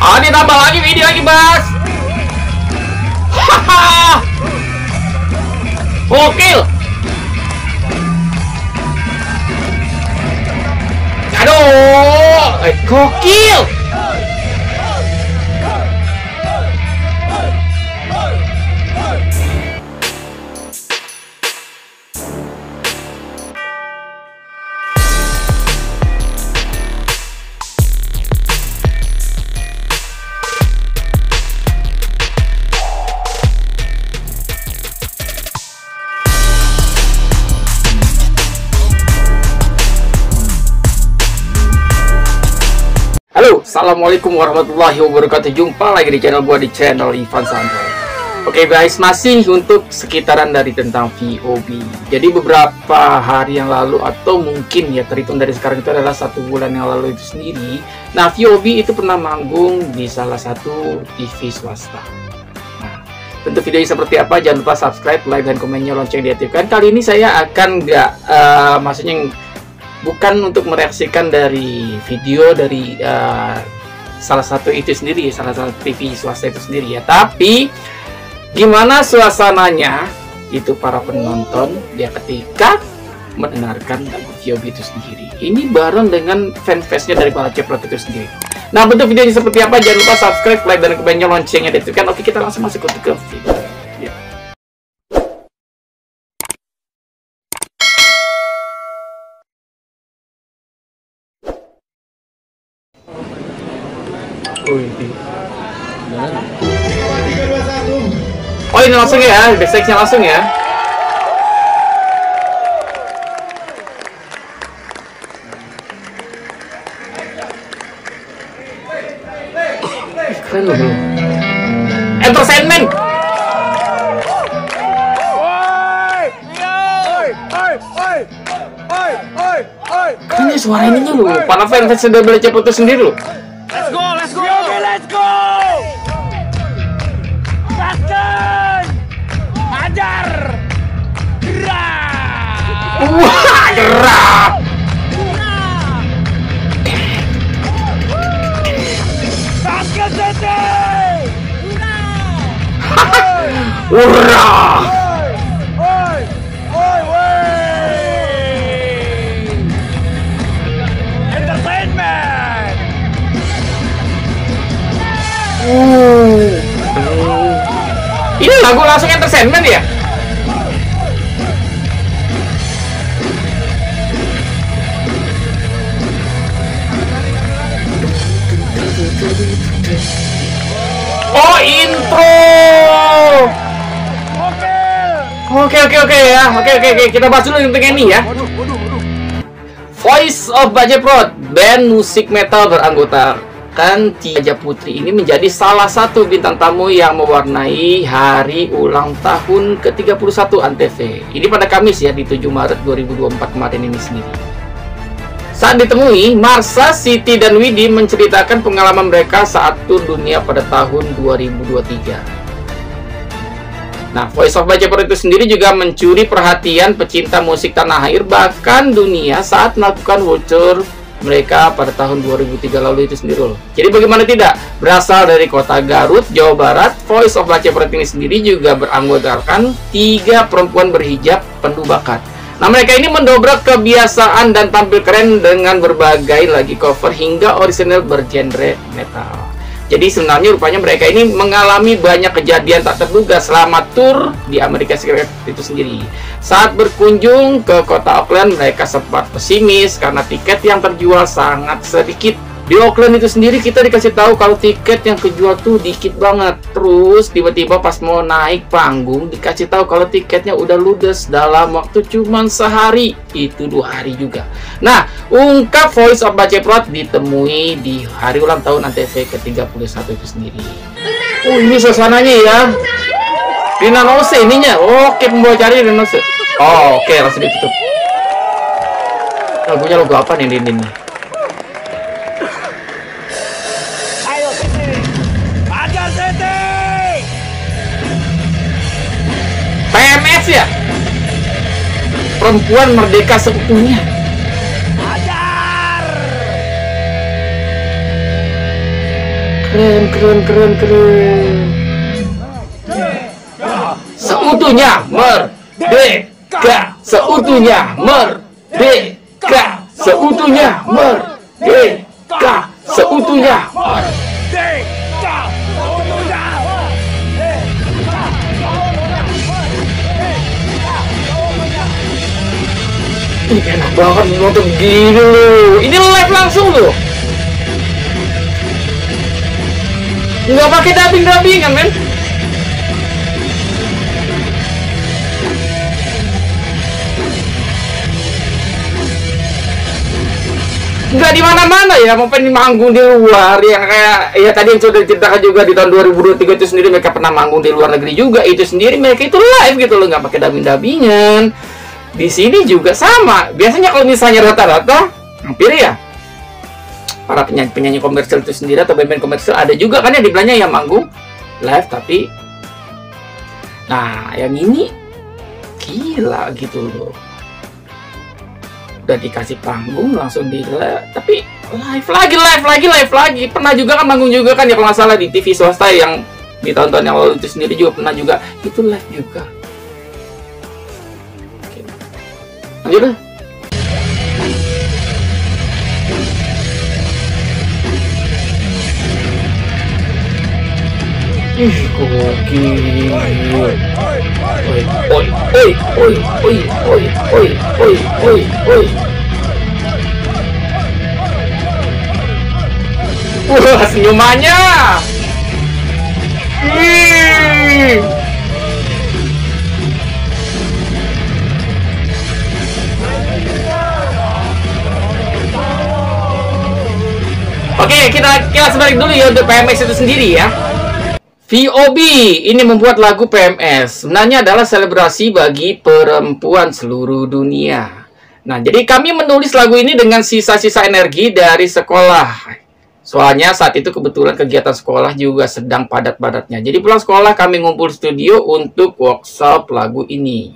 Ah, ditambah lagi video lagi, Bas. Haha. Gokil. Aduh, eh, gokil. Assalamualaikum warahmatullahi wabarakatuh. Jumpa lagi di channel gua di channel Ivan Santo. Oke guys, masih untuk sekitaran dari tentang VOB. Jadi beberapa hari yang lalu atau mungkin ya terhitung dari sekarang itu adalah satu bulan yang lalu itu sendiri. Nah VOB itu pernah manggung di salah satu TV swasta. Nah, tentu videonya seperti apa jangan lupa subscribe, like dan komennya lonceng diaktifkan. Kali ini saya akan nggak, uh, maksudnya bukan untuk mereaksikan dari video dari uh, salah satu itu sendiri, salah satu TV swasta itu sendiri ya, tapi gimana suasananya itu para penonton dia ketika mendengarkan lagu VOB itu sendiri. Ini bareng dengan fanfestnya dari para ceplok itu sendiri. Nah, bentuk videonya seperti apa? Jangan lupa subscribe, like, dan komennya loncengnya diaktifkan. Oke, kita langsung masuk ke video. Oh, ini. Ini langsung ya, basicnya langsung ya. Keren loh. Entertainment. Ya suara ininya loh. Para fans sudah belajar foto sendiri loh. Let's go, let's go. Let's go. Gaskan. Hajar. Gerak. Wah, gerak. Gaskan City. Urrah. Oi, Lagu langsung entertainment ya? Oh, intro. Oke, oke, oke ya. Oke, oke, oke. Kita bahas dulu tentang ini ya. Voice of Bajeprot, band musik metal beranggotakan Tiaja Putri ini menjadi salah satu bintang tamu yang mewarnai hari ulang tahun ke-31 Antv. Ini pada Kamis ya di 7 Maret 2024 kemarin ini sendiri. Saat ditemui, Marsa, Siti, dan Widi menceritakan pengalaman mereka saat tur dunia pada tahun 2023. Nah, Voice of Bajaper itu sendiri juga mencuri perhatian pecinta musik tanah air bahkan dunia saat melakukan tour mereka pada tahun 2003 lalu itu sendiri loh. Jadi bagaimana tidak? Berasal dari kota Garut, Jawa Barat, Voice of Bajaper ini sendiri juga beranggotakan tiga perempuan berhijab penuh bakat. Nah, mereka ini mendobrak kebiasaan dan tampil keren dengan berbagai lagi cover hingga original bergenre metal. Jadi sebenarnya rupanya mereka ini mengalami banyak kejadian tak terduga selama tur di Amerika Serikat itu sendiri. Saat berkunjung ke kota Auckland, mereka sempat pesimis karena tiket yang terjual sangat sedikit. Di Auckland itu sendiri kita dikasih tahu kalau tiket yang kejual tuh dikit banget. Terus tiba-tiba pas mau naik panggung dikasih tahu kalau tiketnya udah ludes dalam waktu cuman sehari. Itu dua hari juga. Nah, ungkap Voice of Baceprot ditemui di hari ulang tahun Antv ke-31 itu sendiri. Oh, ini suasananya ya. Rina Nose ininya. Oke, pembawa cari Rina Nose. Oh, oke, langsung ditutup. Lagunya lagu apa nih? Din? PMS ya? Perempuan merdeka seutuhnya. Hajar. Keren, keren, keren, keren. Seutuhnya merdeka, seutuhnya merdeka, seutuhnya merdeka, seutuhnya Merdeka! Ih, enak banget nonton gini loh. Ini live langsung loh. Nggak pakai dubbing-dubbingan, men. Nggak di mana-mana ya, mau pengen manggung di luar yang kayak ya tadi yang sudah diceritakan juga di tahun 2023 itu sendiri mereka pernah manggung di luar negeri juga itu sendiri mereka itu live gitu loh nggak pakai dubbing-dubbingan di sini juga sama. Biasanya kalau misalnya rata-rata hampir ya. Para penyanyi penyanyi komersial itu sendiri atau band-band komersial ada juga kan yang dibilangnya yang manggung live tapi nah yang ini gila gitu loh. Udah dikasih panggung langsung di tapi live lagi live lagi live lagi. Pernah juga kan manggung juga kan ya kalau nggak salah di TV swasta yang di tahun-tahun yang lalu itu sendiri juga pernah juga. Itu live juga deh Ih, gokil. Oi, oi, oi, oi, oi, oi, oi, oi, oi, oi. Wah, senyumannya. Ih. Oke, kita kilas balik dulu ya untuk PMX itu sendiri ya. VOB ini membuat lagu PMS. Sebenarnya adalah selebrasi bagi perempuan seluruh dunia. Nah, jadi kami menulis lagu ini dengan sisa-sisa energi dari sekolah. Soalnya saat itu kebetulan kegiatan sekolah juga sedang padat-padatnya. Jadi pulang sekolah kami ngumpul studio untuk workshop lagu ini.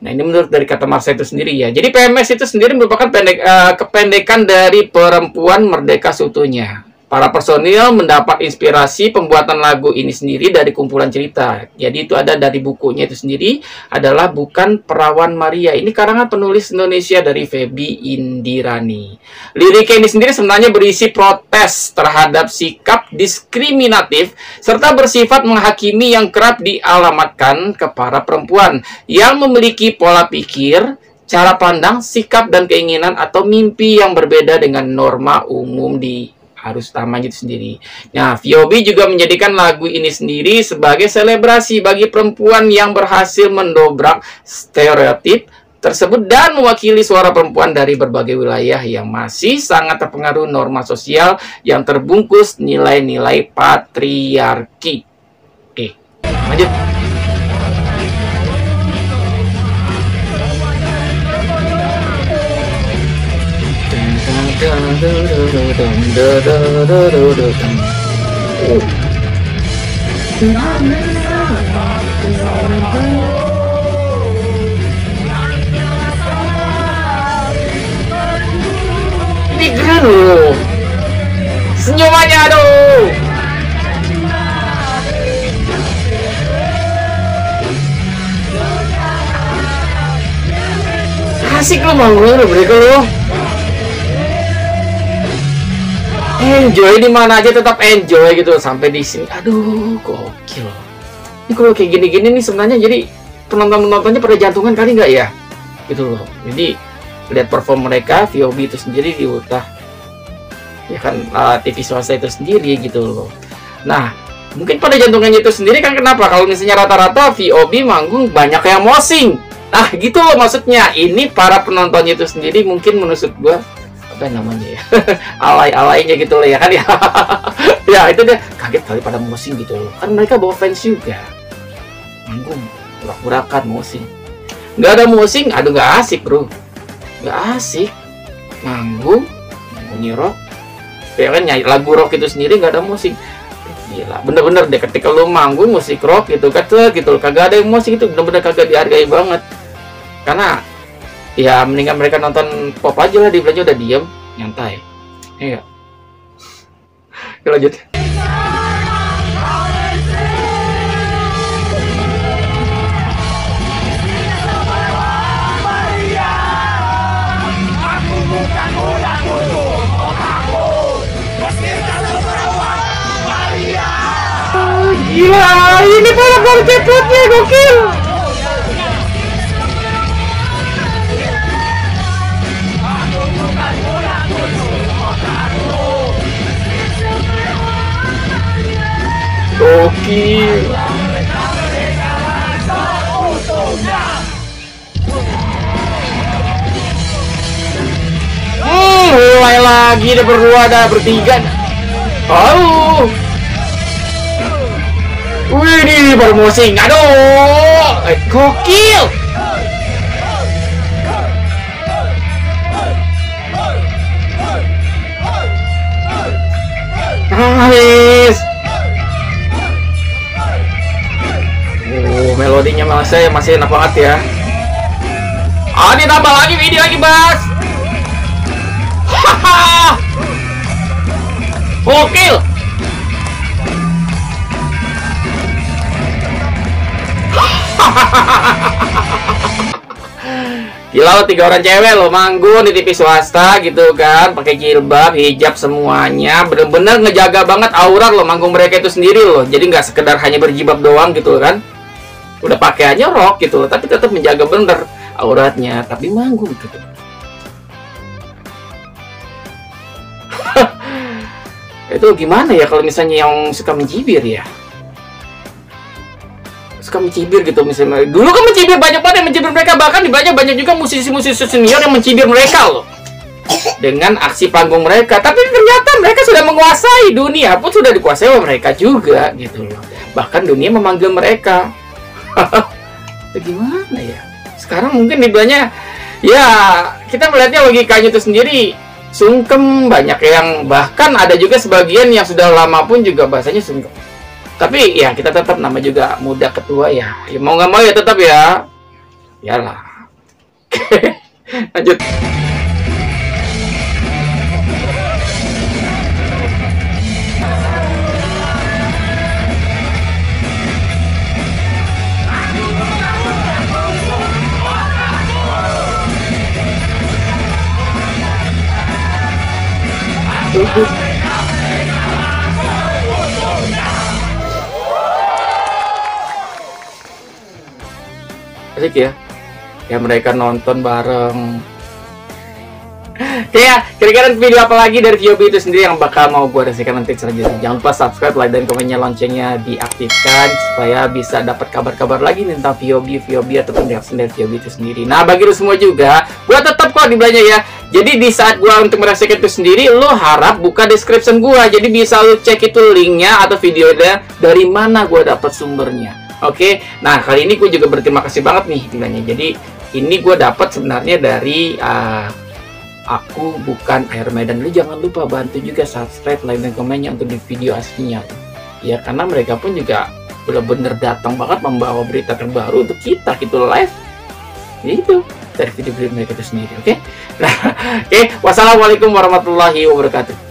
Nah, ini menurut dari kata Marsha itu sendiri ya. Jadi PMS itu sendiri merupakan pendek, eh, kependekan dari perempuan merdeka seutuhnya. Para personil mendapat inspirasi pembuatan lagu ini sendiri dari kumpulan cerita. Jadi itu ada dari bukunya itu sendiri adalah Bukan Perawan Maria. Ini karangan penulis Indonesia dari Feby Indirani. Liriknya ini sendiri sebenarnya berisi protes terhadap sikap diskriminatif serta bersifat menghakimi yang kerap dialamatkan ke para perempuan yang memiliki pola pikir, cara pandang, sikap dan keinginan atau mimpi yang berbeda dengan norma umum di harus utamanya itu sendiri. Nah, VOB juga menjadikan lagu ini sendiri sebagai selebrasi bagi perempuan yang berhasil mendobrak stereotip tersebut dan mewakili suara perempuan dari berbagai wilayah yang masih sangat terpengaruh norma sosial yang terbungkus nilai-nilai patriarki. Oke, lanjut. 두두두두두두두두 삐그르 스녀마냐로 하시그만 오늘 왜 그러? Enjoy di mana aja tetap enjoy gitu. Sampai di sini. Aduh gokil. Ini kalau kayak gini-gini nih sebenarnya jadi penonton-penontonnya pada jantungan kali nggak ya? Gitu loh. Jadi lihat perform mereka VOB itu sendiri di utah. Ya kan uh, TV swasta itu sendiri gitu loh. Nah mungkin pada jantungannya itu sendiri kan kenapa? Kalau misalnya rata-rata VOB manggung banyak yang mosing. Nah gitu loh maksudnya. Ini para penontonnya itu sendiri mungkin menurut gua apa namanya ya? Alay-alaynya gitu loh ya kan ya. Ya itu dia. Kaget kali pada mosing gitu loh. Kan mereka bawa fans juga. Manggung burak-burakan mosing nggak ada mosing aduh nggak asik bro. Nggak asik. Manggung nyanyi rock. Ya kan nyanyi lagu rock itu sendiri nggak ada musik gila bener-bener deh ketika lu manggung musik rock gitu kan gitu kagak ada yang musik itu bener-bener kagak dihargai banget. Karena ya mendingan mereka nonton pop aja lah di belanja udah diem nyantai. Iya ya, lanjut. Ah, gila, ini para baru cepotnya gokil. Gokil. Hmm, mulai lagi ada berdua ada bertiga. Oh. Wih, ini promosi. Aduh, eh, gokil. Nice. Melodinya masih masih enak banget ya. Ah, ditambah lagi video lagi, Bas. Hahaha. Gokil. Gila lo tiga orang cewek lo manggung di TV swasta gitu kan pakai jilbab hijab semuanya bener-bener ngejaga banget aura lo manggung mereka itu sendiri loh jadi nggak sekedar hanya berjilbab doang gitu kan udah pakaiannya rok gitu tapi tetap menjaga bener auratnya tapi manggung gitu itu gimana ya kalau misalnya yang suka mencibir ya? Suka mencibir gitu misalnya. Dulu kan mencibir banyak banget yang mencibir mereka bahkan banyak banyak juga musisi-musisi senior yang mencibir mereka loh. Dengan aksi panggung mereka tapi ternyata mereka sudah menguasai dunia pun sudah dikuasai oleh mereka juga gitu loh. Bahkan dunia memanggil mereka gimana ya? Sekarang mungkin dibilangnya ya kita melihatnya logikanya itu sendiri. Sungkem banyak yang bahkan ada juga sebagian yang sudah lama pun juga bahasanya sungkem. Tapi ya kita tetap nama juga muda ketua ya, ya mau nggak mau ya tetap ya. Yalah lanjut asik ya ya mereka nonton bareng Kayak kira-kira video apa lagi dari VOB itu sendiri yang bakal mau gue reaksikan nanti selanjutnya. Jangan lupa subscribe, like, dan komennya loncengnya diaktifkan supaya bisa dapat kabar-kabar lagi tentang VOB, VOB ataupun reaksi dari VOB itu sendiri. Nah, bagi lu semua juga, gue tetap kok di belanja ya. Jadi di saat gue untuk merasakan itu sendiri, lo harap buka description gue. Jadi bisa lo cek itu linknya atau videonya dari mana gue dapat sumbernya. Oke, nah kali ini gue juga berterima kasih banget nih bilangnya. Jadi ini gue dapat sebenarnya dari uh, aku bukan Air Medan. Lu jangan lupa bantu juga subscribe, like, dan komennya untuk di video aslinya. Ya karena mereka pun juga bener-bener datang banget membawa berita terbaru untuk kita gitu live. Itu dari video-video mereka itu sendiri. Oke, nah, oke. Wassalamualaikum warahmatullahi wabarakatuh.